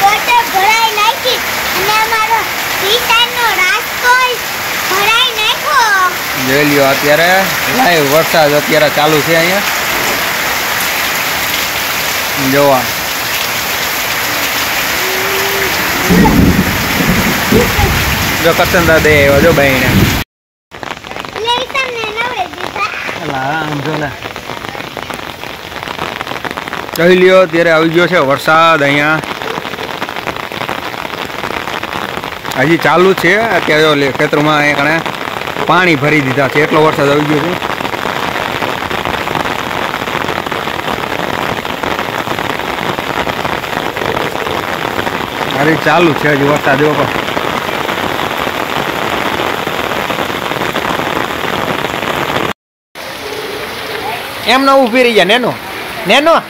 Bottle ભરાઈ નાખી. અને અમારો પિતાનો રાસ્તો ભરાઈ નાખ્યો. જોઈ લ્યો અત્યારે. લાઈવ વરસાદ અત્યારે ચાલુ છે અહીંયા. જોવા. જો કરશન દાદા આવ્યો જો બહેને. એટલે ઈ તમને નવરે દીધા જોઈ લ્યો ત્યારે આવી ગયો છે વરસાદ અહીંયા. હજી ચાલુ છે, અત્યારે ખેતરમાં અહીંયા પાણી ભરી દીધા છે, એટલો વરસાદ આવી ગયો છે. અરે ચાલુ છે હજી વરસાદ એવો પણ. એમ ના ઊભી રહી ગયા નેનો નેનો.